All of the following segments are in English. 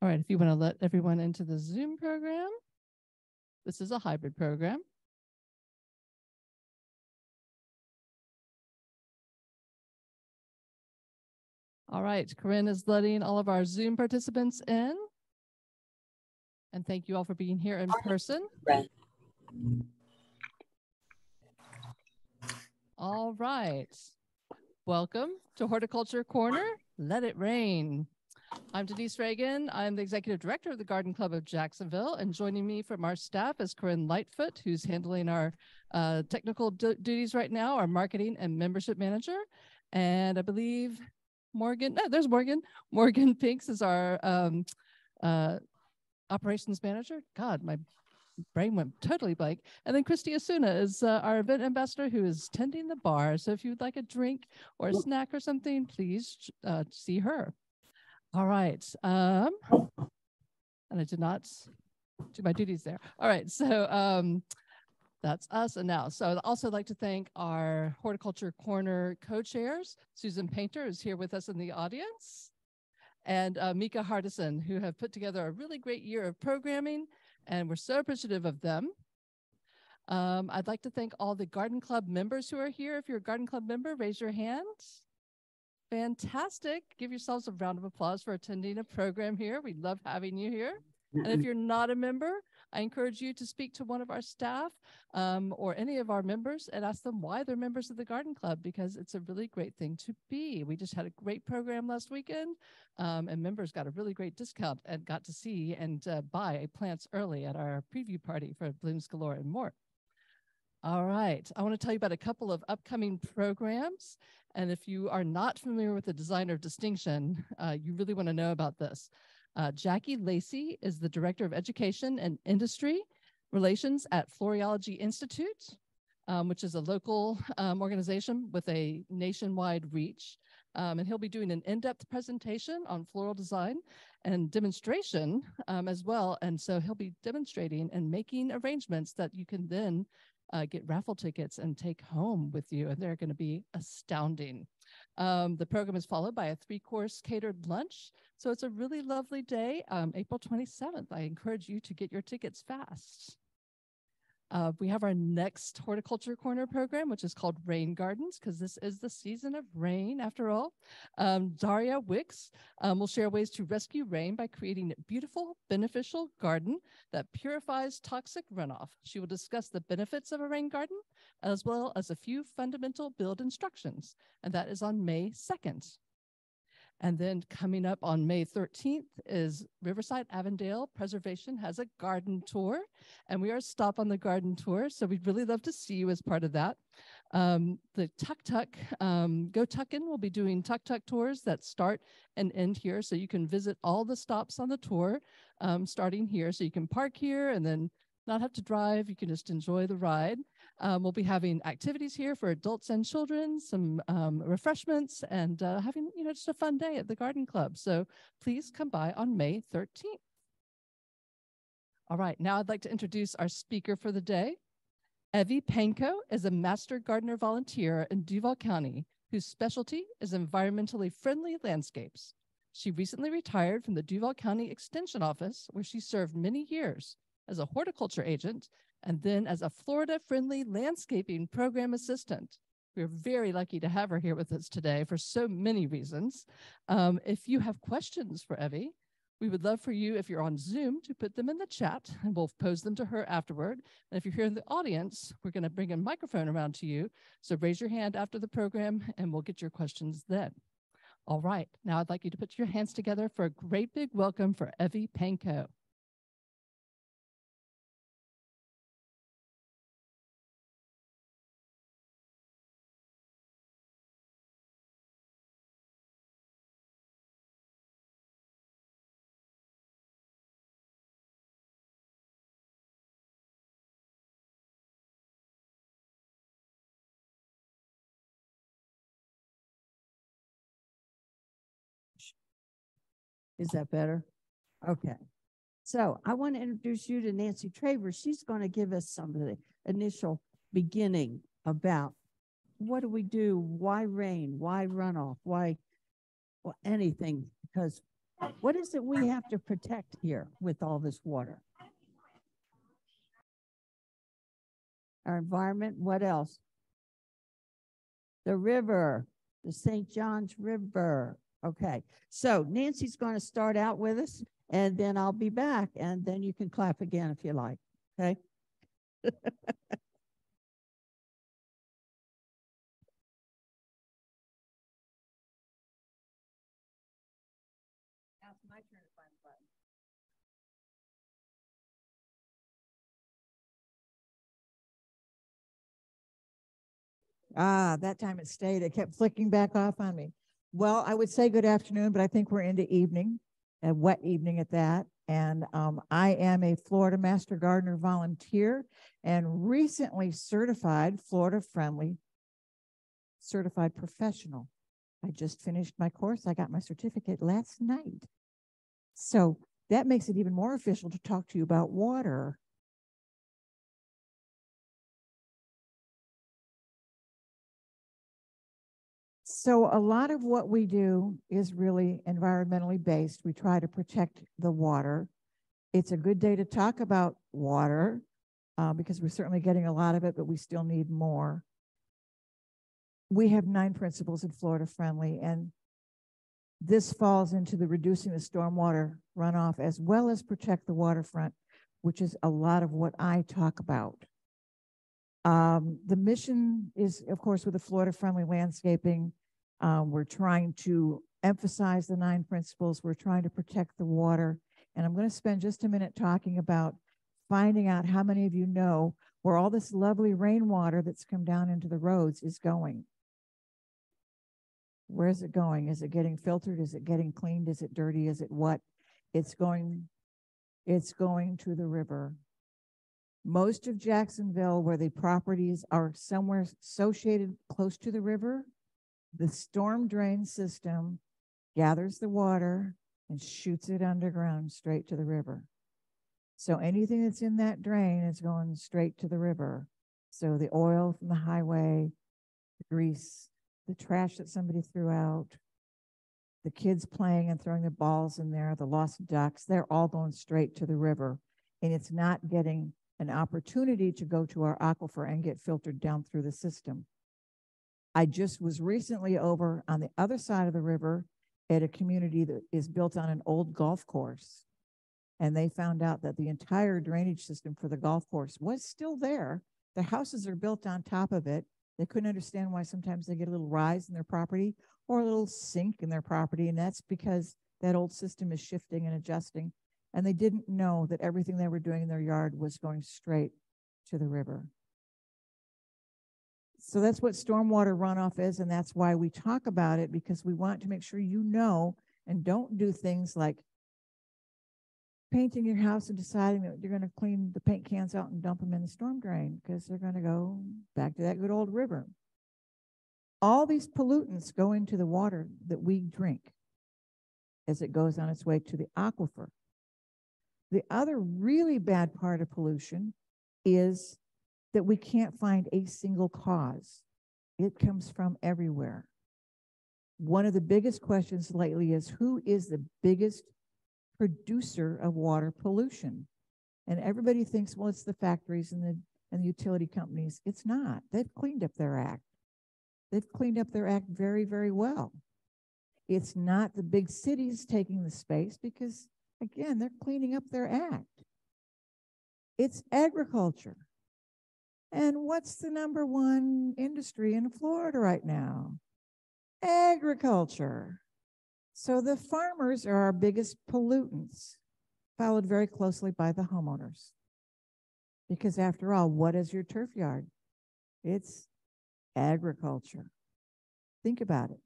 All right, if you want to let everyone into the Zoom program, this is a hybrid program. All right, Corinne is letting all of our Zoom participants in. And thank you all for being here in person. All right. Welcome to Horticulture Corner. Let it rain. I'm Denise Reagan. I'm the executive director of the Garden Club of Jacksonville, and joining me from our staff is Corinne Lightfoot, who's handling our uh, technical duties right now, our marketing and membership manager. And I believe Morgan, no, there's Morgan. Morgan Pinks is our um, uh, operations manager. God, my brain went totally blank. And then Christy Asuna is uh, our event ambassador who is tending the bar. So if you'd like a drink or a snack or something, please uh, see her. All right. Um, and I did not do my duties there. All right. So um, that's us and now. So I'd also like to thank our Horticulture Corner co-chairs. Susan Painter is here with us in the audience. And uh, Mika Hardison, who have put together a really great year of programming, and we're so appreciative of them. Um, I'd like to thank all the Garden Club members who are here. If you're a Garden Club member, raise your hand. Fantastic. Give yourselves a round of applause for attending a program here. We love having you here. And if you're not a member, I encourage you to speak to one of our staff um, or any of our members and ask them why they're members of the Garden Club because it's a really great thing to be. We just had a great program last weekend um, and members got a really great discount and got to see and uh, buy plants early at our preview party for Blooms Galore and more. All right, I want to tell you about a couple of upcoming programs. And if you are not familiar with the designer of distinction, uh, you really want to know about this. Uh, Jackie Lacey is the Director of Education and Industry Relations at Floriology Institute, um, which is a local um, organization with a nationwide reach. Um, and he'll be doing an in-depth presentation on floral design and demonstration um, as well. And so he'll be demonstrating and making arrangements that you can then uh, get raffle tickets and take home with you. And they're going to be astounding. Um, the program is followed by a three course catered lunch. So it's a really lovely day, um, April 27th. I encourage you to get your tickets fast. Uh, we have our next horticulture corner program, which is called Rain Gardens, because this is the season of rain after all. Um, Daria Wicks um, will share ways to rescue rain by creating a beautiful, beneficial garden that purifies toxic runoff. She will discuss the benefits of a rain garden, as well as a few fundamental build instructions, and that is on May 2nd. And then coming up on May 13th is Riverside Avondale Preservation has a garden tour, and we are a stop on the garden tour. So we'd really love to see you as part of that. Um, the Tuck Tuck, um, Go Tuk'n will be doing Tuck Tuck tours that start and end here. So you can visit all the stops on the tour um, starting here. So you can park here and then not have to drive. You can just enjoy the ride. Um, we'll be having activities here for adults and children, some um, refreshments, and uh, having you know just a fun day at the Garden Club. So please come by on May 13th. All right, now I'd like to introduce our speaker for the day. Evie Pankok is a master gardener volunteer in Duval County whose specialty is environmentally friendly landscapes. She recently retired from the Duval County Extension Office, where she served many years as a horticulture agent and then as a Florida friendly landscaping program assistant. We're very lucky to have her here with us today for so many reasons. Um, if you have questions for Evie, we would love for you, if you're on Zoom, to put them in the chat and we'll pose them to her afterward. And if you're here in the audience, we're going to bring a microphone around to you. So raise your hand after the program and we'll get your questions then. All right, now I'd like you to put your hands together for a great big welcome for Evie Pankok. Is that better? Okay. So I want to introduce you to Nancy Traver. She's going to give us some of the initial beginning about what do we do? Why rain? Why runoff? Why well, anything? Because What is it we have to protect here with all this water? Our environment, what else? The river, the St. John's River. Okay, so Nancy's going to start out with us and then I'll be back and then you can clap again if you like. Okay. Now it's my turn to find the button. Ah, that time it stayed. It kept flicking back off on me. Well, I would say good afternoon, but I think we're into evening, a wet evening at that. And um, I am a Florida Master Gardener volunteer and recently certified Florida Friendly certified professional. I just finished my course. I got my certificate last night. So that makes it even more official to talk to you about water. So a lot of what we do is really environmentally based. We try to protect the water. It's a good day to talk about water uh, because we're certainly getting a lot of it, but we still need more. We have nine principles in Florida Friendly, and this falls into the reducing the stormwater runoff as well as protect the waterfront, which is a lot of what I talk about. Um, the mission is, of course, with the Florida Friendly Landscaping. Um, we're trying to emphasize the nine principles. We're trying to protect the water. And I'm going to spend just a minute talking about finding out how many of you know where all this lovely rainwater that's come down into the roads is going. Where is it going? Is it getting filtered? Is it getting cleaned? Is it dirty? Is it what? It's going, it's going to the river. Most of Jacksonville, where the properties are somewhere associated close to the river, the storm drain system gathers the water and shoots it underground straight to the river. So anything that's in that drain is going straight to the river. So the oil from the highway, the grease, the trash that somebody threw out, the kids playing and throwing the balls in there, the lost ducks, they're all going straight to the river. And it's not getting an opportunity to go to our aquifer and get filtered down through the system. I just was recently over on the other side of the river at a community that is built on an old golf course. And they found out that the entire drainage system for the golf course was still there. The houses are built on top of it. They couldn't understand why sometimes they get a little rise in their property or a little sink in their property. And that's because that old system is shifting and adjusting. And they didn't know that everything they were doing in their yard was going straight to the river. So that's what stormwater runoff is. And that's why we talk about it because we want to make sure you know and don't do things like painting your house and deciding that you're going to clean the paint cans out and dump them in the storm drain because they're going to go back to that good old river. All these pollutants go into the water that we drink as it goes on its way to the aquifer. The other really bad part of pollution is that we can't find a single cause. It comes from everywhere. One of the biggest questions lately is who is the biggest producer of water pollution? And everybody thinks, well, it's the factories and the and the utility companies. It's not. They've cleaned up their act. They've cleaned up their act very, very well. It's not the big cities taking the space because, again, they're cleaning up their act. It's agriculture. And what's the number one industry in Florida right now? Agriculture. So the farmers are our biggest pollutants, followed very closely by the homeowners. Because after all, what is your turf yard? It's agriculture. Think about it.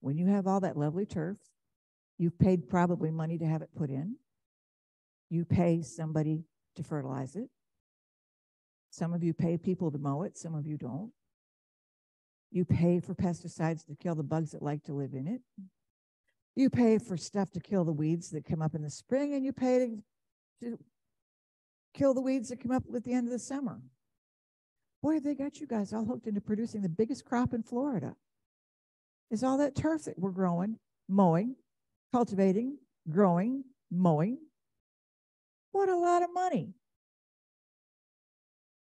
When you have all that lovely turf, you've paid probably money to have it put in. You pay somebody to fertilize it. Some of you pay people to mow it, some of you don't. You pay for pesticides to kill the bugs that like to live in it. You pay for stuff to kill the weeds that come up in the spring, and you pay to, kill the weeds that come up at the end of the summer. Boy, they got you guys all hooked into producing the biggest crop in Florida. Is all that turf that we're growing, mowing, cultivating, growing, mowing. What a lot of money.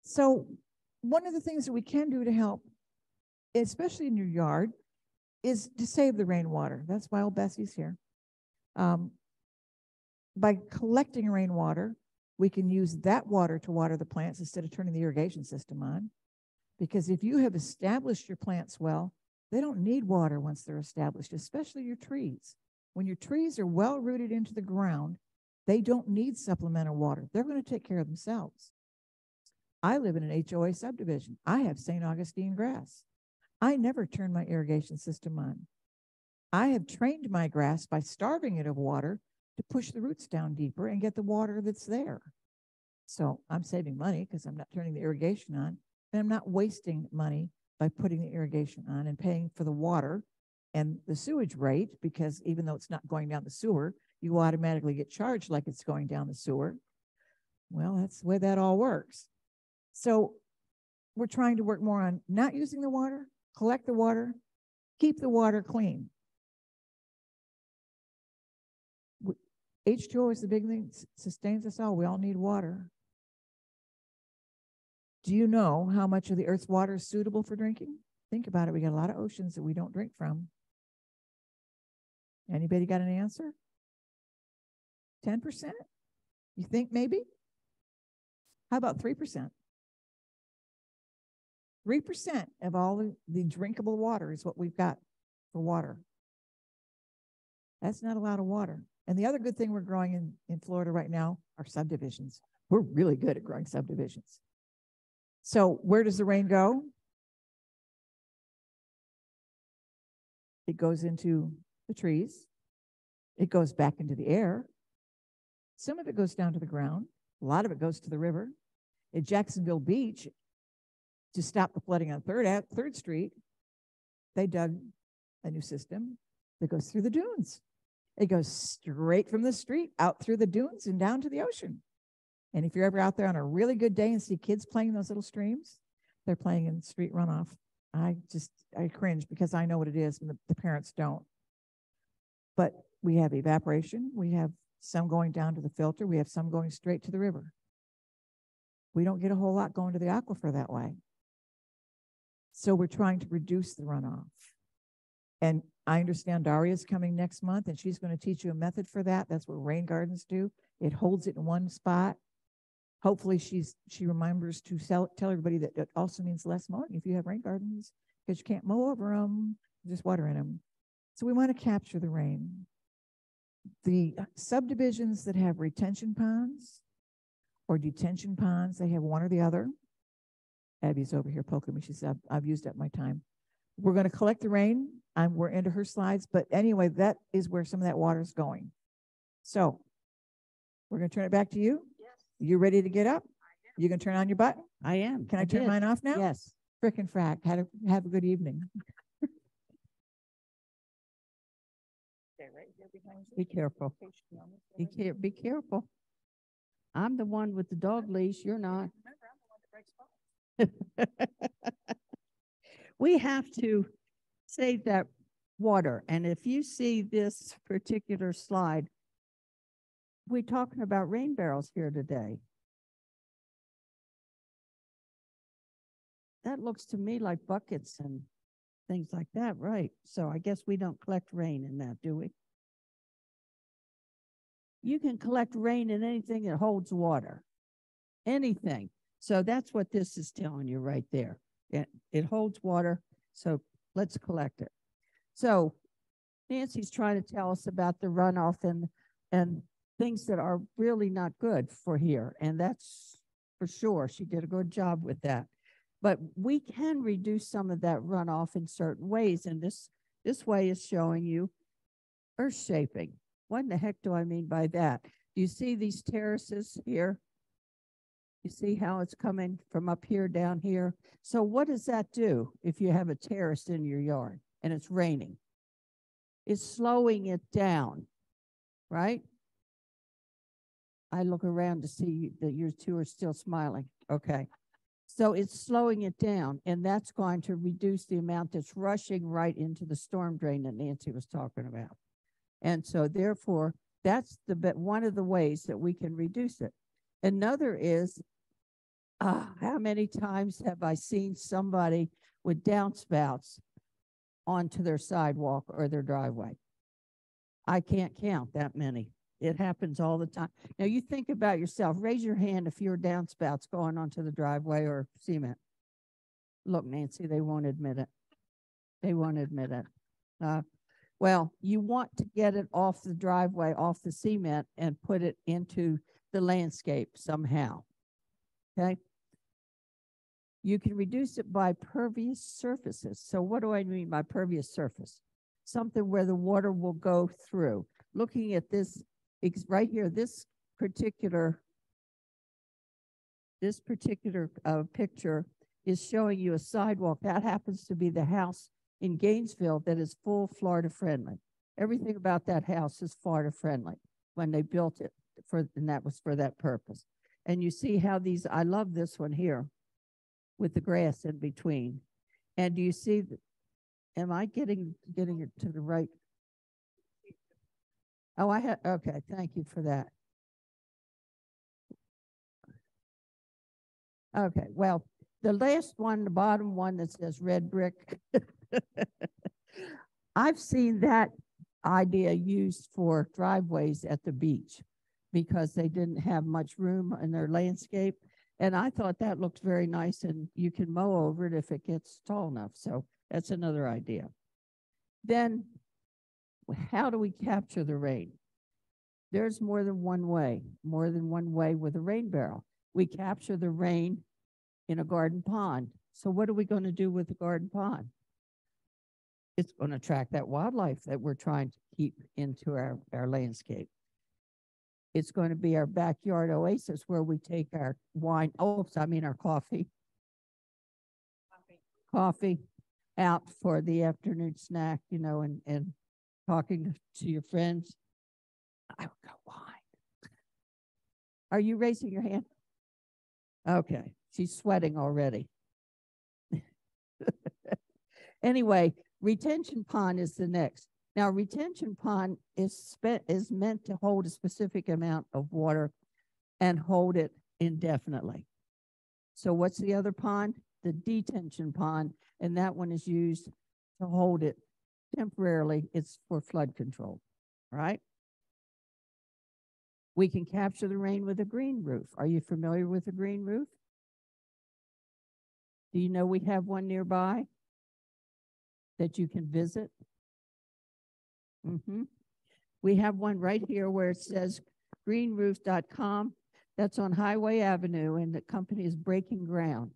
So one of the things that we can do to help, especially in your yard, is to save the rainwater. That's why old Bessie's here. Um, by collecting rainwater, we can use that water to water the plants instead of turning the irrigation system on. Because if you have established your plants well, they don't need water once they're established, especially your trees. When your trees are well rooted into the ground, they don't need supplemental water. They're going to take care of themselves. I live in an HOA subdivision. I have St. Augustine grass. I never turn my irrigation system on. I have trained my grass by starving it of water to push the roots down deeper and get the water that's there. So I'm saving money because I'm not turning the irrigation on, and I'm not wasting money by putting the irrigation on and paying for the water and the sewage rate because even though it's not going down the sewer, you automatically get charged like it's going down the sewer. Well, that's the way that all works. So we're trying to work more on not using the water, collect the water, keep the water clean. H2O is the big thing, sustains us all. We all need water. Do you know how much of the Earth's water is suitable for drinking? Think about it. We got a lot of oceans that we don't drink from. Anybody got an answer? 10%? You think maybe? How about 3%? 3% of all the, drinkable water is what we've got for water. That's not a lot of water. And the other good thing we're growing in, in Florida right now are subdivisions. We're really good at growing subdivisions. So where does the rain go? It goes into the trees. It goes back into the air. Some of it goes down to the ground. A lot of it goes to the river. At Jacksonville Beach, to stop the flooding on Third Third Street, they dug a new system that goes through the dunes. It goes straight from the street out through the dunes and down to the ocean. And if you're ever out there on a really good day and see kids playing those little streams, they're playing in street runoff. I just I cringe because I know what it is and the, the parents don't. But we have evaporation, we have some going down to the filter, we have some going straight to the river. We don't get a whole lot going to the aquifer that way. So we're trying to reduce the runoff. And I understand Daria's coming next month and she's going to teach you a method for that. That's what rain gardens do. It holds it in one spot. Hopefully she's she remembers to sell, tell everybody that it also means less mowing if you have rain gardens because you can't mow over them, just water in them. So we want to capture the rain. The subdivisions that have retention ponds or detention ponds, they have one or the other. Abby's over here poking me. She said, I've, I've used up my time. We're going to collect the rain. I'm, we're into her slides, but anyway, that is where some of that water is going. So we're going to turn it back to you. Yes. You ready to get up? You can turn on your button? I am. Can I, turn did. mine off now? Yes. Frickin' frack. Had a, have a good evening. Be careful. Be care, be careful. I'm the one with the dog leash. You're not. we have to save that water. And if you see this particular slide, we're talking about rain barrels here today. That looks to me like buckets and things like that, right? So I guess we don't collect rain in that, do we? You can collect rain in anything that holds water, anything. So that's what this is telling you right there. It, it holds water, so let's collect it. So Nancy's trying to tell us about the runoff and, and things that are really not good for here. And that's for sure. She did a good job with that. But we can reduce some of that runoff in certain ways. And this, this way is showing you earth shaping. What in the heck do I mean by that? Do you see these terraces here? You see how it's coming from up here down here? So what does that do if you have a terrace in your yard and it's raining? It's slowing it down, right? I look around to see that you two are still smiling. Okay. So it's slowing it down, and that's going to reduce the amount that's rushing right into the storm drain that Nancy was talking about. And so therefore, That's the, one of the ways that we can reduce it. Another is, uh, how many times have I seen somebody with downspouts onto their sidewalk or their driveway? I can't count that many. It happens all the time. Now you think about yourself. Raise your hand if your downspouts going onto the driveway or cement. Look, Nancy, they won't admit it. They won't admit it. Uh, well, you want to get it off the driveway, off the cement, and put it into the landscape somehow. Okay? You can reduce it by pervious surfaces. So, what do I mean by pervious surface? Something where the water will go through. Looking at this right here, this particular this particular uh, picture is showing you a sidewalk. That happens to be the house in Gainesville that is full Florida friendly. Everything about that house is Florida friendly when they built it for, and that was for that purpose. And you see how these, I love this one here with the grass in between. And do you see, am I getting, getting it to the right? Oh, I had, okay, thank you for that. Okay, well, the last one, the bottom one that says red brick. I've seen that idea used for driveways at the beach because they didn't have much room in their landscape. And I thought that looked very nice and you can mow over it if it gets tall enough. So that's another idea. Then how do we capture the rain? There's more than one way, more than one way with a rain barrel. We capture the rain in a garden pond. So what are we going to do with the garden pond? It's going to attract that wildlife that we're trying to keep into our, our landscape. It's going to be our backyard oasis where we take our wine, oh, I mean our coffee. Coffee out for the afternoon snack, you know, and, and talking to your friends. I would go wine. Are you raising your hand? Okay, she's sweating already. anyway, retention pond is the next. Now, retention pond is spent is meant to hold a specific amount of water and hold it indefinitely. So what's the other pond? The detention pond, and that one is used to hold it temporarily. It's for flood control, right? We can capture the rain with a green roof. Are you familiar with a green roof? Do you know we have one nearby that you can visit? Hmm We have one right here where it says greenroof.com. That's on Highway Avenue, and the company is breaking ground.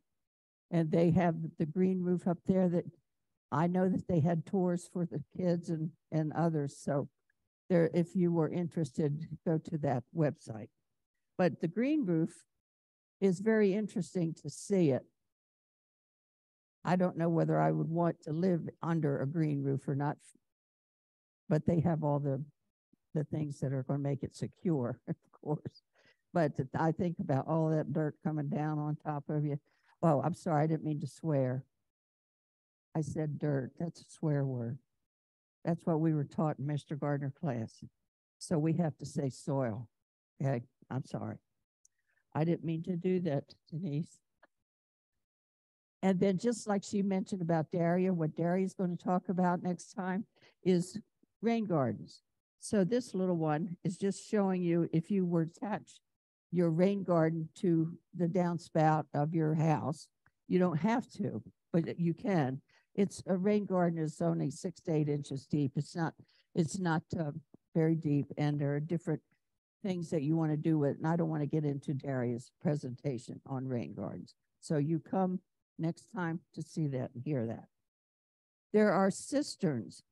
And they have the green roof up there that I know that they had tours for the kids and, and others. So there, if you were interested, go to that website. But the green roof is very interesting to see it. I don't know whether I would want to live under a green roof or not, but they have all the the things that are going to make it secure, of course. But I think about all that dirt coming down on top of you. Oh, I'm sorry, I didn't mean to swear. I said dirt. That's a swear word. That's what we were taught in Master Gardener class. So we have to say soil. Okay, I'm sorry. I didn't mean to do that, Denise. And then just like she mentioned about Daria, what Daria's going to talk about next time is rain gardens. So this little one is just showing you if you were to attach your rain garden to the downspout of your house, you don't have to, but you can. It's a rain garden is only six to eight inches deep. It's not, it's not uh, very deep and there are different things that you want to do with it. And I don't want to get into Daria's presentation on rain gardens. So you come next time to see that and hear that. There are cisterns.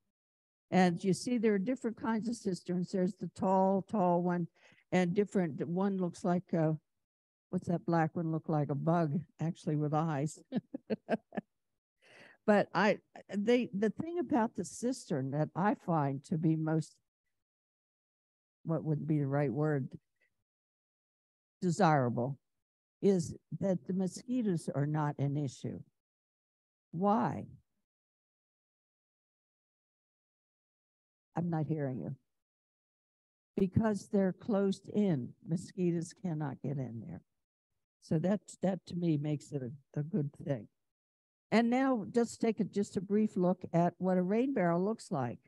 And you see there are different kinds of cisterns. There's the tall, tall one and different, one looks like a, what's that black one look like? A bug, actually with eyes. but I, they, the thing about the cistern that I find to be most, what would be the right word? Desirable is that the mosquitoes are not an issue. Why? I'm not hearing you. because they're closed in. Mosquitoes cannot get in there. So that, that to me makes it a, a good thing. And now just take a, just a brief look at what a rain barrel looks like.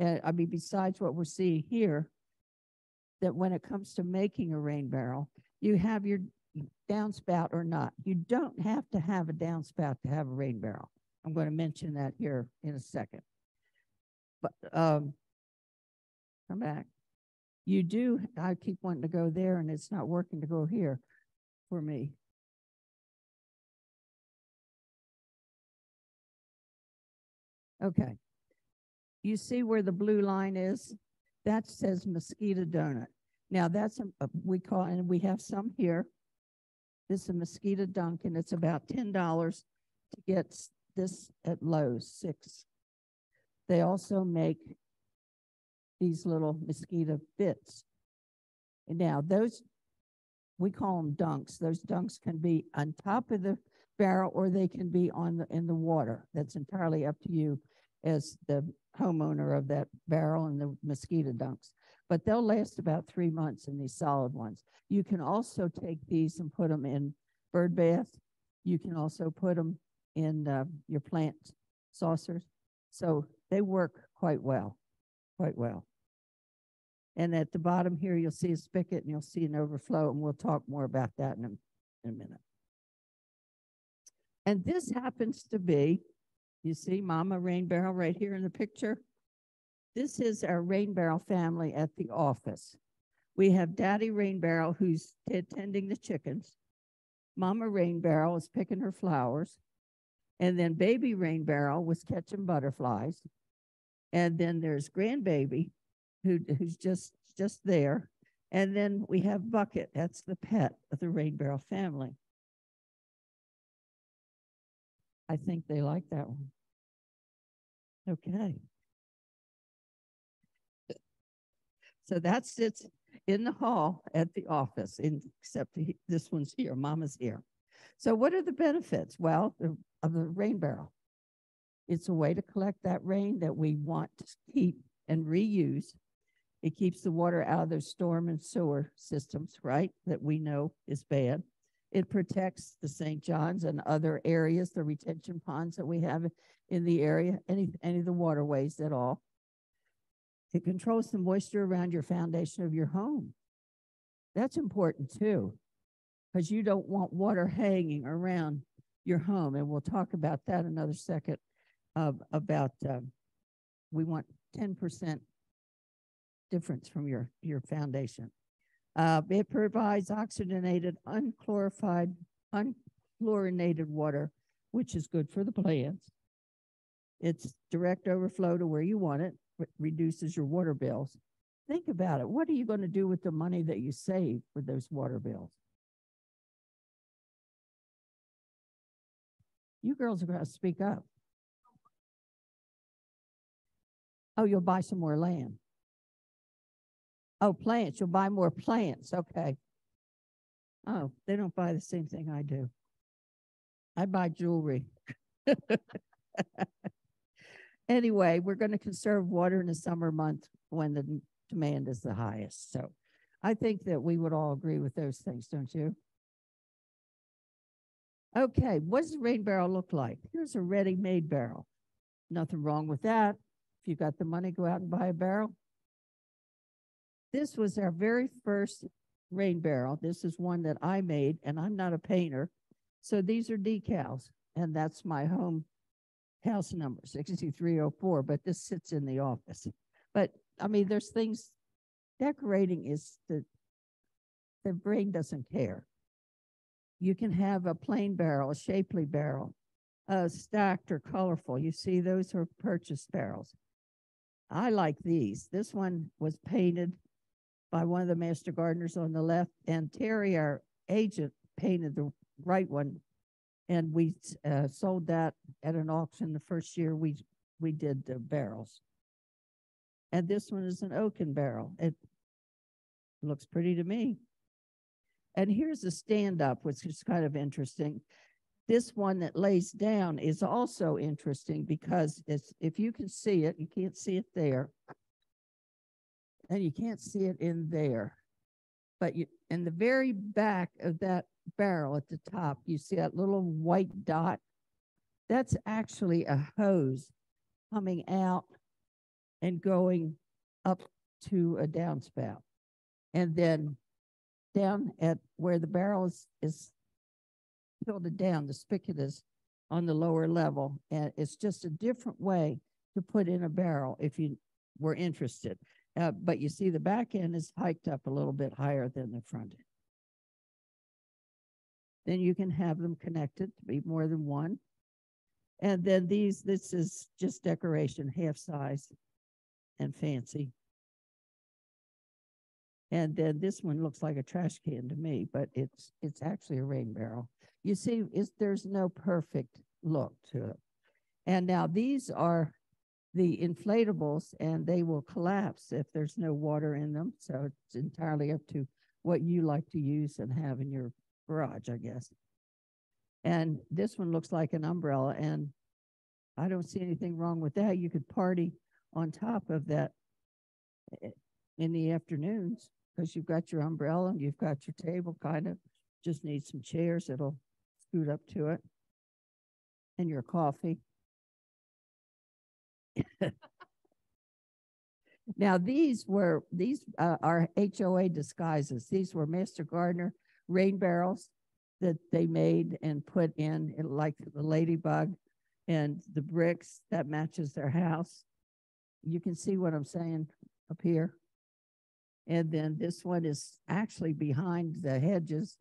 Uh, I mean, besides what we're seeing here, that when it comes to making a rain barrel, you have your downspout or not. You don't have to have a downspout to have a rain barrel. I'm going to mention that here in a second. But um, come back. You do, I keep wanting to go there and it's not working to go here for me. Okay. You see where the blue line is? That says mosquito donut. Now that's a, we call and we have some here. This is a mosquito dunk and it's about ten dollars to get this at Lowe's six. They also make these little mosquito bits. And now those we call them dunks. Those dunks can be on top of the barrel or they can be on the in the water. That's entirely up to you as the homeowner of that barrel and the mosquito dunks. But they'll last about three months in these solid ones. You can also take these and put them in bird bath. You can also put them in uh, your plant saucers. So they work quite well, quite well. And at the bottom here, you'll see a spigot and you'll see an overflow, and we'll talk more about that in a, in a minute. And this happens to be, you see Mama Rain Barrel right here in the picture. This is our Rain Barrel family at the office. We have Daddy Rain Barrel who's tending the chickens. Mama Rain Barrel is picking her flowers. And then Baby Rain Barrel was catching butterflies. And then there's Grandbaby who, who's just, just there. And then we have Bucket, that's the pet of the Rain Barrel family. I think they like that one. Okay. So that sits in the hall at the office, in, except he- this one's here, Mama's here. So what are the benefits? Well, the, of the rain barrel. It's a way to collect that rain that we want to keep and reuse. It keeps the water out of those storm and sewer systems, right? That we know is bad. It protects the St. John's and other areas, the retention ponds that we have in the area, any, any of the waterways at all. It controls the moisture around your foundation of your home. That's important too, because you don't want water hanging around your home. And we'll talk about that another second, uh, about, we want ten percent difference from your, your foundation. Uh, it provides oxygenated, unchlorified, unchlorinated water, which is good for the plants. It's direct overflow to where you want it, re- reduces your water bills. Think about it. What are you going to do with the money that you save with those water bills? You girls are going to speak up. Oh, you'll buy some more land. Oh, plants. You'll buy more plants. Okay. Oh, they don't buy the same thing I do. I buy jewelry. anyway, we're going to conserve water in the summer month when the demand is the highest. So I think that we would all agree with those things, don't you? Okay, what does a rain barrel look like? Here's a ready-made barrel. Nothing wrong with that. If you got the money, go out and buy a barrel. This was our very first rain barrel. This is one that I made, and I'm not a painter. So these are decals, and that's my home house number, 6304, but this sits in the office. But I mean, there's things, decorating is the, the brain doesn't care. You can have a plain barrel, a shapely barrel, uh, stacked or colorful. You see, those are purchased barrels. I like these. This one was painted by one of the master gardeners on the left, and Terry, our agent, painted the right one. And we uh, sold that at an auction the first year we we did the barrels. And this one is an oaken barrel. It looks pretty to me. And here's a stand up, which is kind of interesting. This one that lays down is also interesting because it's if you can see it, you can't see it there. And you can't see it in there. But you, in the very back of that barrel at the top, you see that little white dot? That's actually a hose coming out and going up to a downspout. And then down at where the barrel is, is tilted down, the spigot is on the lower level. And it's just a different way to put in a barrel if you were interested. Uh, but you see the back end is hiked up a little bit higher than the front end. Then you can have them connected to be more than one. And then these, this is just decoration, half size and fancy. And then this one looks like a trash can to me, but it's it's actually a rain barrel. You see, is there's no perfect look to it. And now these are the inflatables and they will collapse if there's no water in them. So it's entirely up to what you like to use and have in your garage, I guess. And this one looks like an umbrella and I don't see anything wrong with that. You could party on top of that eh, in the afternoons because you've got your umbrella and you've got your table kind of just need some chairs that'll scoot up to it and your coffee. now these were these uh, are HOA disguises. These were Master Gardener rain barrels that they made and put in, in like the ladybug and the bricks that matches their house. You can see what I'm saying up here. And then this one is actually behind the hedges.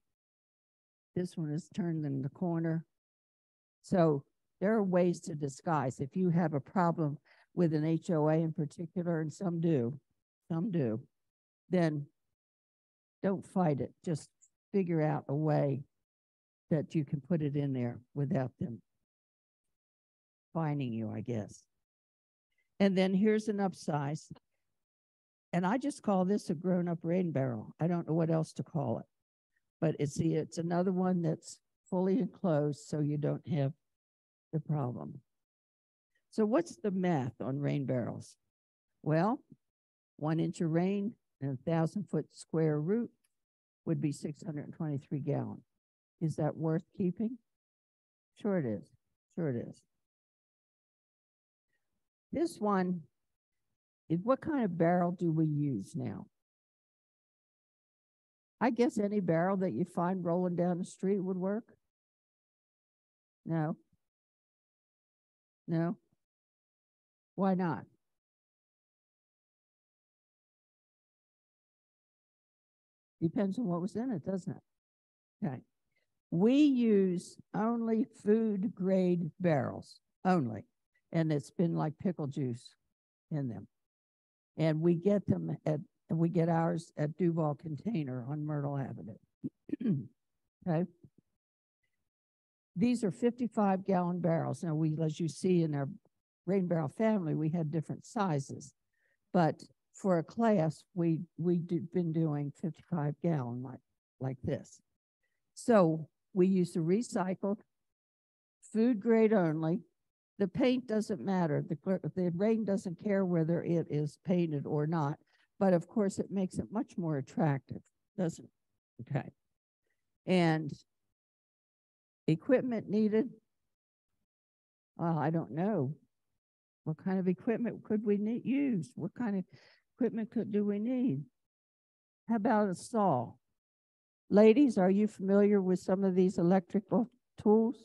This one is turned in the corner. So there are ways to disguise. If you have a problem with an HOA in particular, and some do, some do, then don't fight it. Just figure out a way that you can put it in there without them finding you, I guess. And then here's an upsize. And I just call this a grown up rain barrel. I don't know what else to call it. But it's the, it's another one that's fully enclosed so you don't have the problem. So what's the math on rain barrels? Well, one inch of rain and a thousand foot square root would be 623 gallon. Is that worth keeping? Sure it is. Sure it is. This one is what kind of barrel do we use now? I guess any barrel that you find rolling down the street would work. No. No. Why not? Depends on what was in it, doesn't it? Okay. We use only food grade barrels, only. And it's been like pickle juice in them. And we get them at, we get ours at Duval Container on Myrtle Avenue. okay. These are 55 gallon barrels. Now, we, as you see in our rain barrel family, we had different sizes, but for a class, we we do, been doing 55 gallon like like this. So we use the recycled, food grade only, the paint doesn't matter. The, the rain doesn't care whether it is painted or not. But of course, it makes it much more attractive, doesn't it? Okay. And equipment needed? Well, I don't know. What kind of equipment could we need, use? What kind of equipment could do we need? How about a saw? Ladies, are you familiar with some of these electrical tools?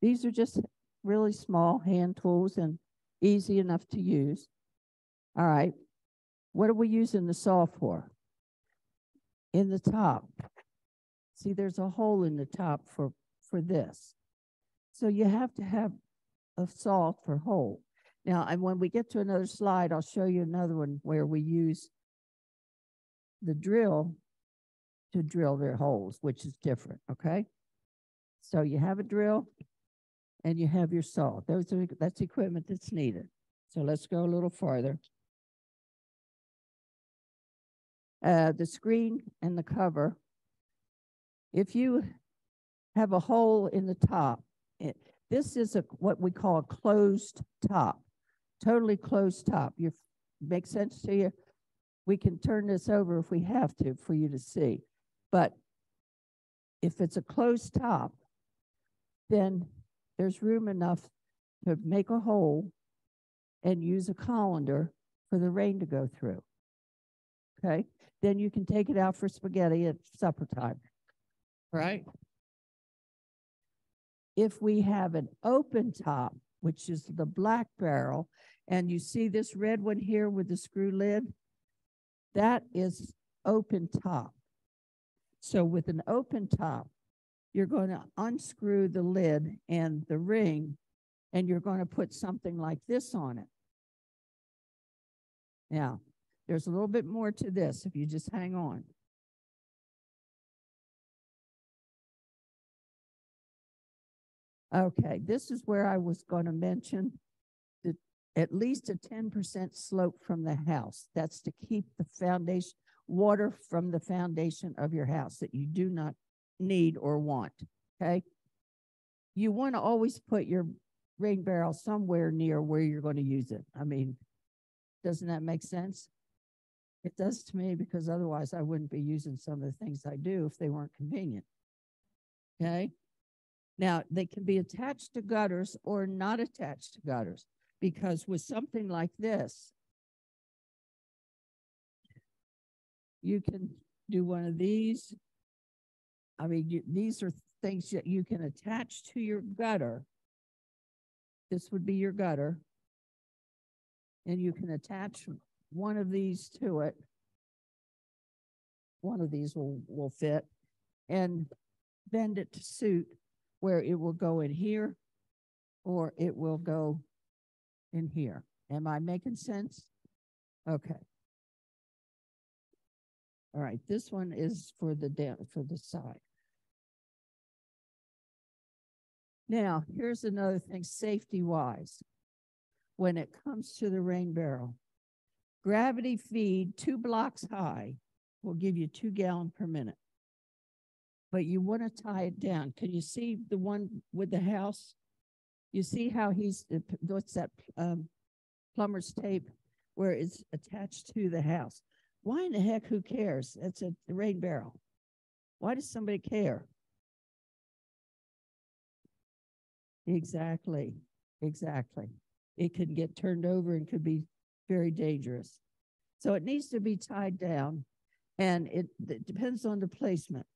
These are just really small hand tools and easy enough to use. All right. What are we using the saw for? In the top. See, there's a hole in the top for, for this. So you have to have a saw for hole. Now, and when we get to another slide, I'll show you another one where we use the drill to drill their holes, which is different, okay? So you have a drill, and you have your saw. Those are that's equipment that's needed. So let's go a little farther. Uh, the screen and the cover. If you have a hole in the top, it, this is a what we call a closed top, totally closed top. You make sense to you? We can turn this over if we have to for you to see. But if it's a closed top, then there's room enough to make a hole and use a colander for the rain to go through. Okay, then you can take it out for spaghetti at supper time. Right? If we have an open top, which is the black barrel, and you see this red one here with the screw lid, that is open top. So with an open top, you're going to unscrew the lid and the ring, and you're going to put something like this on it. Now, there's a little bit more to this if you just hang on. Okay, this is where I was going to mention the, at least a 10% slope from the house. That's to keep the foundation, water from the foundation of your house that you do not need or want, okay? You want to always put your rain barrel somewhere near where you're going to use it. I mean, doesn't that make sense? It does to me because otherwise I wouldn't be using some of the things I do if they weren't convenient. Okay? Now, they can be attached to gutters or not attached to gutters because with something like this, you can do one of these. I mean, you, these are things that you can attach to your gutter. This would be your gutter. And you can attach one of these to it. One of these will, will fit and bend it to suit where it will go in here or it will go in here. Am I making sense? Okay. All right, this one is for the down for the side. Now, here's another thing safety wise. When it comes to the rain barrel, gravity feed two blocks high will give you two gallon per minute but you want to tie it down. Can you see the one with the house? You see how he's, uh, what's that um, plumber's tape where it's attached to the house? Why in the heck, who cares? It's a rain barrel. Why does somebody care? Exactly, exactly. It could get turned over and could be very dangerous. So it needs to be tied down and it, it depends on the placement.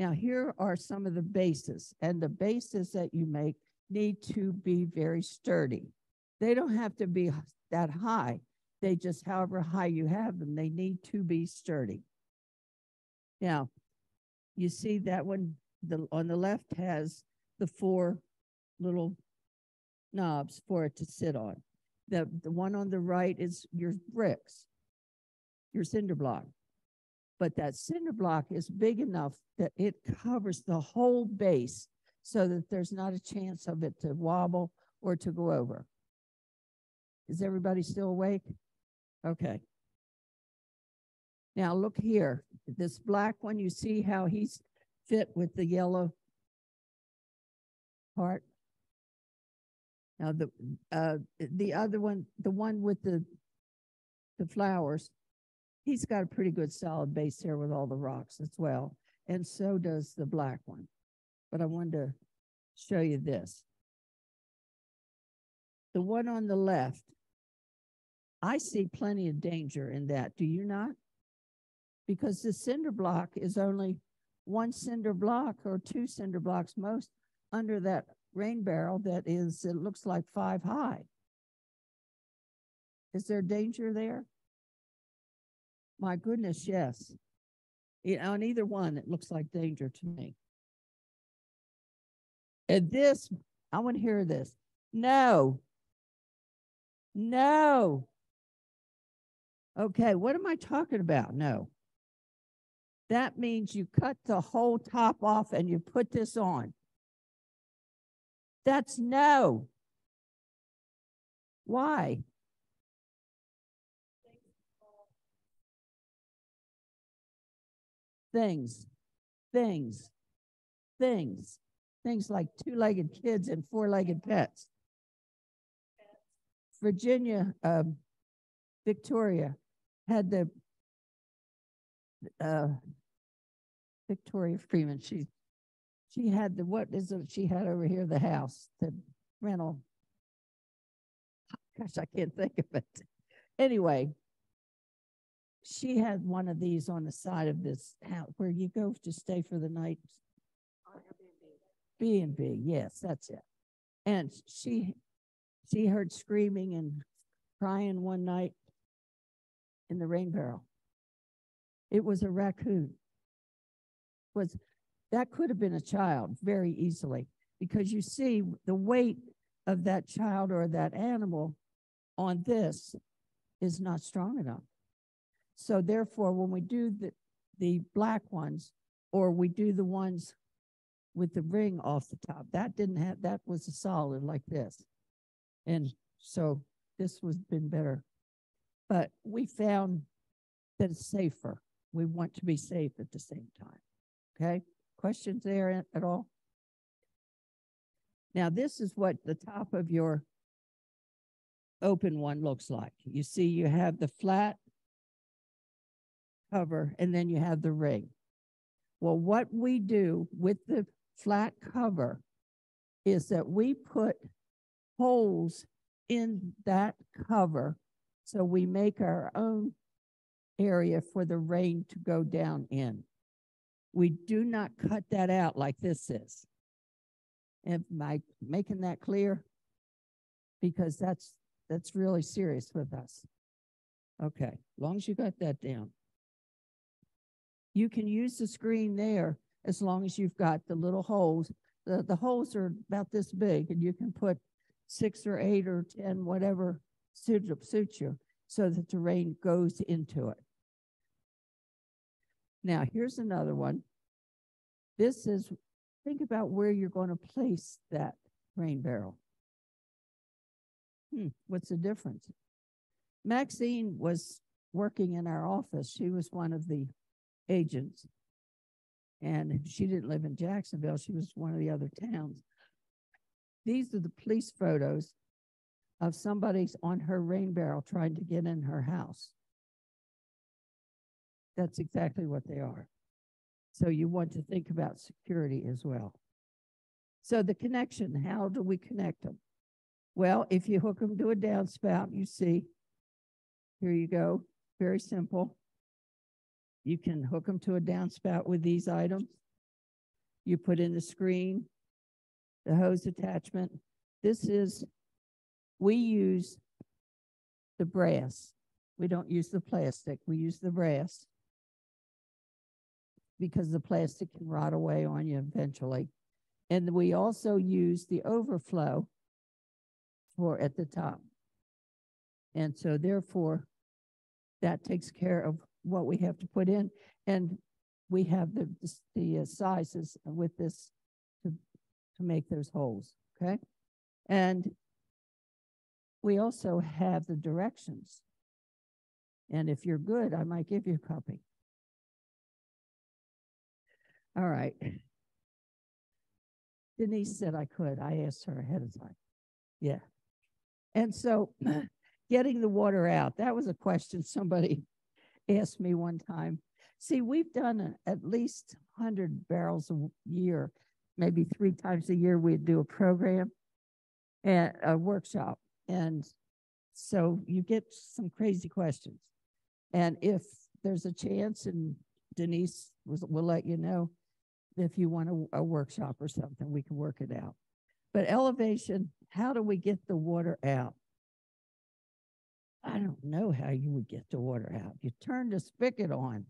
Now, here are some of the bases, and the bases that you make need to be very sturdy. They don't have to be that high. They just, however high you have them, they need to be sturdy. Now, you see that one the, on the left has the four little knobs for it to sit on. The, the one on the right is your bricks, your cinder block but that cinder block is big enough that it covers the whole base so that there's not a chance of it to wobble or to go over. Is everybody still awake? Okay. Now look here, this black one, you see how he's fit with the yellow part? Now the uh, the other one, the one with the the flowers, he's got a pretty good solid base here with all the rocks as well. And so does the black one. But I wanted to show you this. The one on the left, I see plenty of danger in that. Do you not? Because the cinder block is only one cinder block or two cinder blocks most under that rain barrel that is, it looks like five high. Is there danger there? My goodness, yes. It, on either one, it looks like danger to me. And this, I want to hear this. No. No. Okay, what am I talking about? No. That means you cut the whole top off and you put this on. That's no. Why? Things, things, things, things like two legged kids and four legged pets. Virginia, um, Victoria had the uh, Victoria Freeman, she, she had the, what is it she had over here, the house, the rental. Gosh, I can't think of it. Anyway, she had one of these on the side of this house where you go to stay for the night. B and B, yes, that's it. And she, she heard screaming and crying one night in the rain barrel. It was a raccoon. Was that could have been a child very easily because you see the weight of that child or that animal on this is not strong enough. So therefore, when we do the, the black ones, or we do the ones with the ring off the top, that didn't have, that was a solid like this. And so this was been better. But we found that it's safer. We want to be safe at the same time. Okay, questions there at all? Now, this is what the top of your open one looks like. You see, you have the flat cover and then you have the ring. Well, what we do with the flat cover is that we put holes in that cover so we make our own area for the rain to go down in. We do not cut that out like this is. Am I making that clear? Because that's that's really serious with us. Okay, long as you got that down. You can use the screen there as long as you've got the little holes. The, the holes are about this big and you can put six or eight or 10, whatever suits, suits you so that the rain goes into it. Now, here's another one. This is, think about where you're going to place that rain barrel. Hmm, what's the difference? Maxine was working in our office. She was one of the agents. And she didn't live in Jacksonville. She was one of the other towns. These are the police photos of somebody's on her rain barrel trying to get in her house. That's exactly what they are. So you want to think about security as well. So the connection, how do we connect them? Well, if you hook them to a downspout, you see, here you go, very simple. You can hook them to a downspout with these items. You put in the screen, the hose attachment. This is, we use the brass. We don't use the plastic, we use the brass because the plastic can rot away on you eventually. And we also use the overflow for at the top. And so therefore, that takes care of what we have to put in. And we have the, the uh, sizes with this to, to make those holes, okay? And we also have the directions. And if you're good, I might give you a copy. All right. Denise said I could. I asked her ahead of time. Yeah. And so getting the water out, that was a question somebody asked me one time. See, we've done at least 100 barrels a year, maybe three times a year, we'd do a program and a workshop. And so you get some crazy questions. And if there's a chance, and Denise was, will let you know if you want a, a workshop or something, we can work it out. But elevation, how do we get the water out? I don't know how you would get the water out. You turn the spigot on.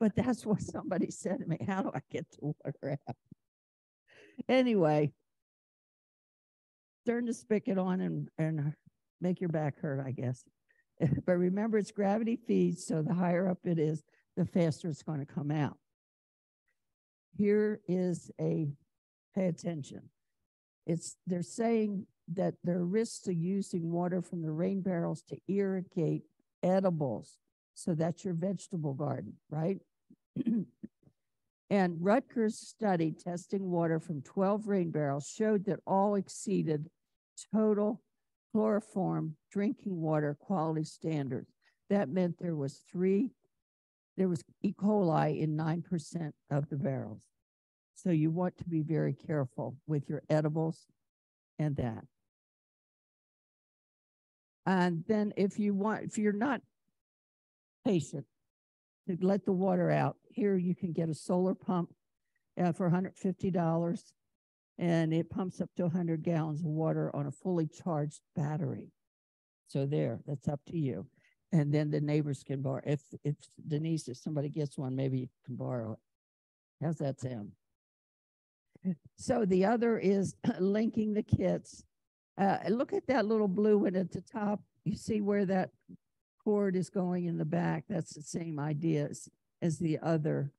But that's what somebody said to me. How do I get the water out? Anyway, turn the spigot on and, and make your back hurt, I guess. but remember, it's gravity feeds, so the higher up it is, the faster it's going to come out. Here is a pay attention. It's they're saying that there are risks to using water from the rain barrels to irrigate edibles. So that's your vegetable garden, right? and Rutgers study testing water from 12 rain barrels showed that all exceeded total coliform drinking water quality standards. That meant there was three there was E. coli in nine percent of the barrels. So you want to be very careful with your edibles and that. And then if you want, if you're not patient to let the water out, here you can get a solar pump uh, for hundred fifty dollars. And it pumps up to hundred gallons of water on a fully charged battery. So there, that's up to you. And then the neighbors can borrow, if, if Denise, if somebody gets one, maybe you can borrow it. How's that sound? So the other is linking the kits. Uh, look at that little blue one at the top. You see where that cord is going in the back. That's the same idea as, as the other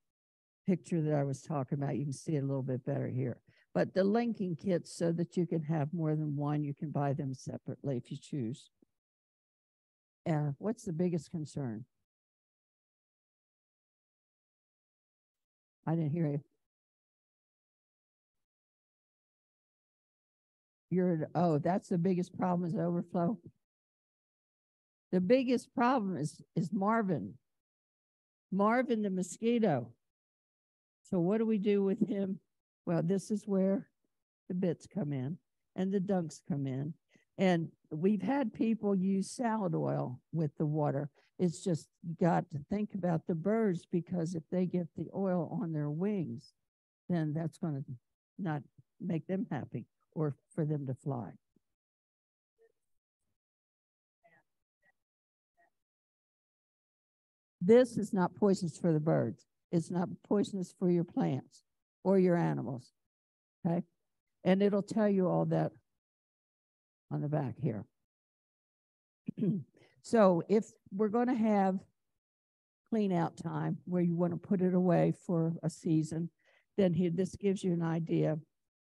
picture that I was talking about. You can see it a little bit better here. But the linking kits so that you can have more than one, you can buy them separately if you choose. Uh, what's the biggest concern? I didn't hear you. You're, oh, that's the biggest problem is overflow. The biggest problem is, is Marvin. Marvin the mosquito. So what do we do with him? Well, this is where the bits come in and the dunks come in. And we've had people use salad oil with the water. It's just got to think about the birds because if they get the oil on their wings, then that's going to not make them happy or for them to fly. This is not poisonous for the birds. It's not poisonous for your plants or your animals. Okay. And it'll tell you all that on the back here. so if we're going to have clean out time where you want to put it away for a season, then here this gives you an idea.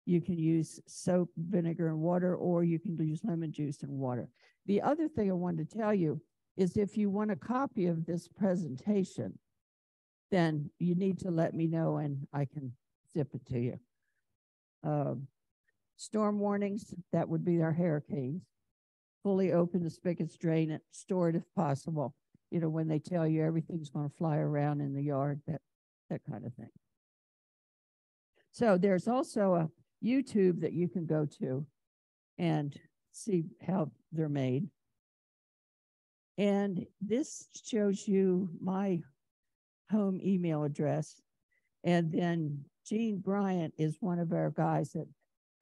You can use soap, vinegar, and water, or you can use lemon juice and water. The other thing I wanted to tell you is if you want a copy of this presentation, then you need to let me know and I can zip it to you. Um, storm warnings, that would be our hurricanes. Fully open the spigots, drain it, store it if possible. You know, when they tell you everything's going to fly around in the yard, that that kind of thing. So there's also a YouTube that you can go to and see how they're made. And this shows you my home email address. And then Gene Bryant is one of our guys that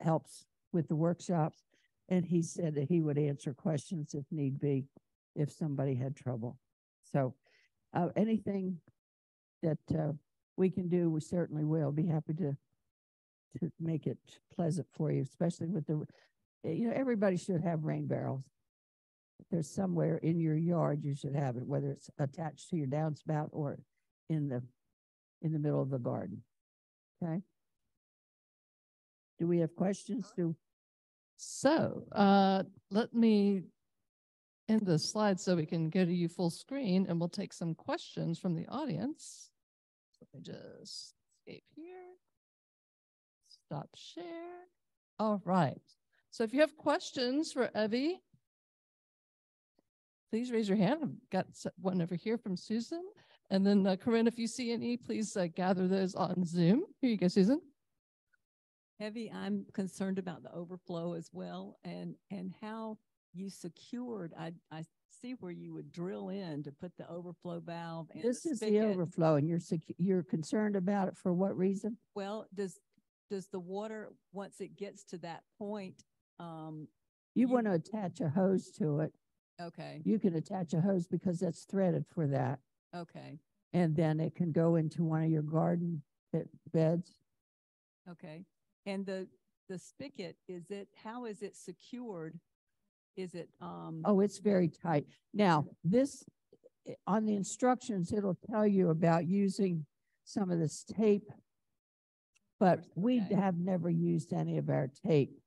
helps with the workshops. And he said that he would answer questions if need be, if somebody had trouble. So uh, anything that uh, we can do, we certainly will be happy to to make it pleasant for you, especially with the, you know, everybody should have rain barrels. If there's somewhere in your yard, you should have it, whether it's attached to your downspout or in the in the middle of the garden. Okay. Do we have questions? Do So, uh, let me end the slide so we can go to you full screen and we'll take some questions from the audience. Let me just escape here. Stop share. All right. So if you have questions for Evie, please raise your hand. I've got one over here from Susan. And then uh, Corinne, if you see any, please uh, gather those on Zoom. Here you go, Susan. Evie, I'm concerned about the overflow as well and, and how you secured, I, I see where you would drill in to put the overflow valve and this is the overflow and you're you're concerned about it for what reason? Well, does, does the water, once it gets to that point, um, You You- want to attach a hose to it. okay, You can attach a hose because that's threaded for that. okay, And then it can go into one of your garden beds. okay. And the, the spigot, is it, how is it secured? Is it, um? Oh, it's very tight. Now, this, on the instructions, it'll tell you about using some of this tape. But we Okay. have never used any of our tape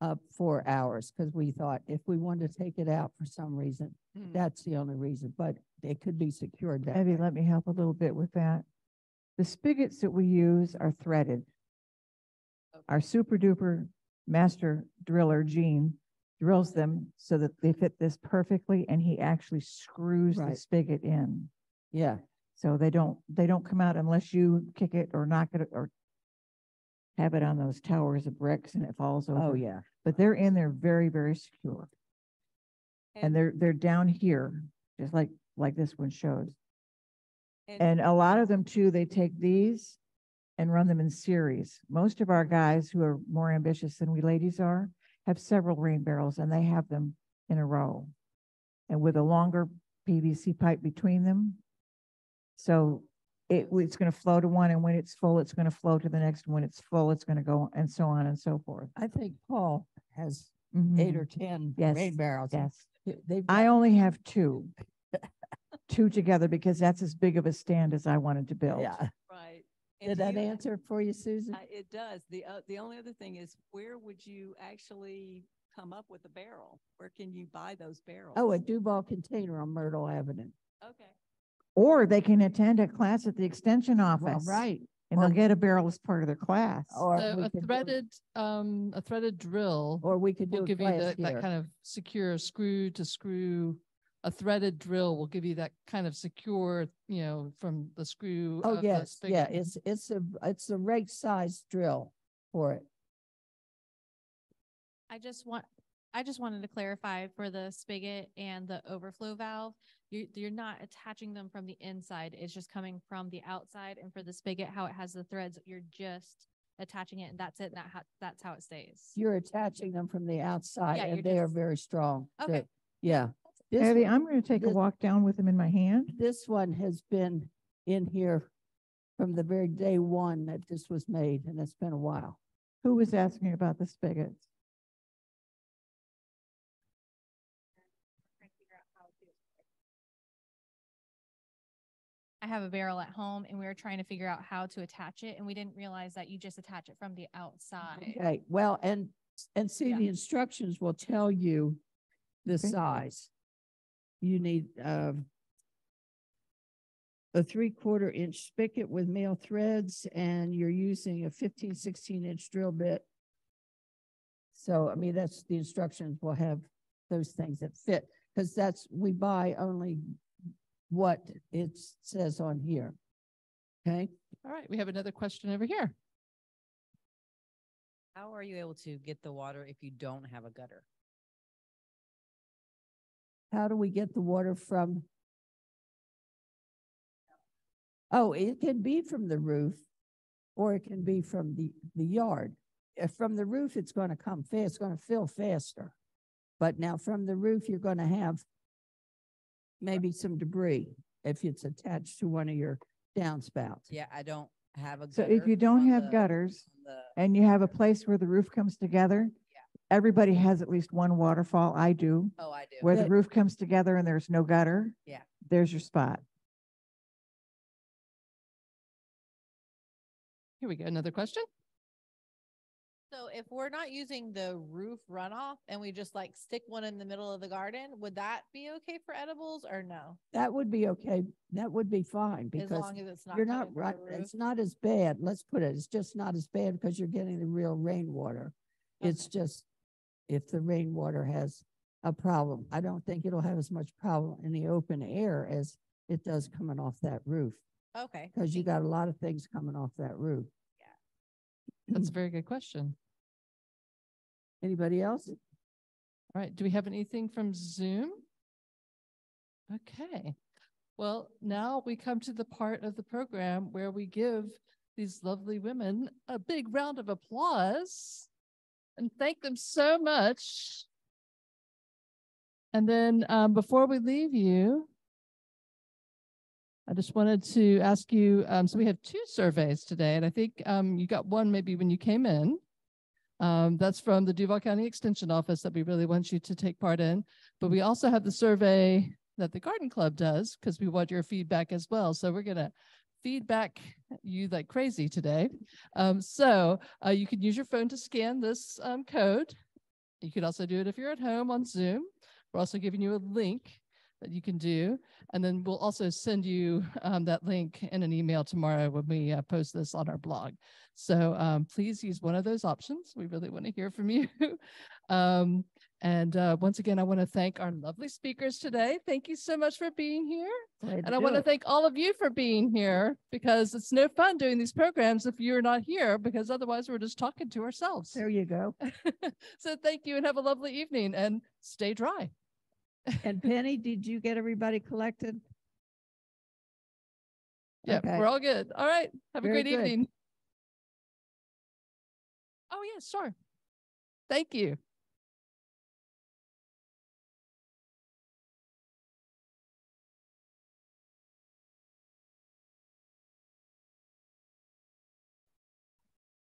up for ours because we thought if we wanted to take it out for some reason, hmm, that's the only reason, but it could be secured that Evie, way. let me help a little bit with that. The spigots that we use are threaded. Our super duper master driller, Gene, drills them so that they fit this perfectly and he actually screws the spigot in. Yeah, So they don't, they don't come out unless you kick it or knock it or have it on those towers of bricks and it falls oh, over. Oh, yeah. But they're in there very, very secure. And they're, they're down here, just like, like this one shows. And a lot of them too, they take these and run them in series. Most of our guys who are more ambitious than we ladies are have several rain barrels and they have them in a row. And with a longer PVC pipe between them. So it, it's gonna flow to one and when it's full, it's gonna flow to the next. When it's full, it's gonna go and so on and so forth. I think Paul has eight Mhm. or ten Yes, rain barrels. Yes. They've. I only have two. Two together because that's as big of a stand as I wanted to build. Yeah. Right. And Did do that you- answer for you, Susan? Uh, It does. The, uh, the only other thing is where would you actually come up with a barrel? Where can you buy those barrels? Oh, a Duval container on Myrtle Avenue. Okay. Or they can attend a class at the extension Well, office. right. And they'll get a barrel as part of their class. Or So a could do- threaded, um, a threaded drill Or we could do will give you class that, that kind of secure screw to screw. A threaded drill will give you that kind of secure, you know, from the screw. Oh, yes, yeah, it's, it's a, it's a right size drill for it. I just want, I just wanted to clarify for the spigot and the overflow valve, you, you're not attaching them from the inside. It's just coming from the outside. And for the spigot, how it has the threads, you're just attaching it and that's it. and That, how that's how it stays. You're attaching them from the outside Yeah, and you're they are very strong. Okay. too. Yeah. This Abby, one- I'm gonna take a walk down with them in my hand. This one has been in here from the very day one that this was made, and it's been a while. Who was asking about the spigots? I have a barrel at home and we were trying to figure out how to attach it and we didn't realize that you just attach it from the outside. Okay, well, and, and see, Yeah. the instructions will tell you the Okay. size. You need, um, a three-quarter inch spigot with male threads, and you're using a 15, 16 inch drill bit. So, I mean, that's, the instructions will have those things that fit, because that's, we buy only what it says on here. Okay? All right, we have another question over here. How are you able to get the water if you don't have a gutter? How do we get the water from? Oh, it can be from the roof or it can be from the, the yard. If from the roof, it's going to come fast, it's going to fill faster. But now from the roof, you're going to have maybe some debris if it's attached to one of your downspouts. Yeah, I don't have a So if you don't have the- gutters the- and you have a place where the roof comes together, yeah. everybody has at least one waterfall. I do. Oh, I do. Where the roof comes together and there's no gutter. Yeah. There's your spot. Here we go, another question. So if we're not using the roof runoff and we just like stick one in the middle of the garden, would that be okay for edibles or no? That would be okay. That would be fine As because long as it's not. You're not right. It's not as bad. Let's put it, it's just not as bad because you're getting the real rainwater. It's just if the rainwater has a problem. I don't think it'll have as much problem in the open air as it does coming off that roof. Okay. Because you got a lot of things coming off that roof. Yeah. That's a very good question. Anybody else? All right, do we have anything from Zoom? Okay, well, now we come to the part of the program where we give these lovely women a big round of applause and thank them so much. And then um, before we leave you, I just wanted to ask you, um, so we have two surveys today, and I think um, you got one maybe when you came in. Um, that's from the Duval County Extension Office that we really want you to take part in. But we also have the survey that the Garden Club does because we want your feedback as well. So we're gonna feedback you like crazy today. Um, so uh, you can use your phone to scan this um, code. You could also do it if you're at home on Zoom. We're also giving you a link that you can do. And then we'll also send you um, that link in an email tomorrow when we uh, post this on our blog. So um, please use one of those options. We really want to hear from you. um, And uh, once again, I want to thank our lovely speakers today. Thank you so much for being here. Glad And I want to thank all of you for being here because it's no fun doing these programs if you're not here because otherwise we're just talking to ourselves. There you go. so thank you and have a lovely evening and stay dry. And Penny, did you get everybody collected? Yeah, Okay. we're all good. All right. Have a great good. evening. Oh, yeah, sure. Thank you.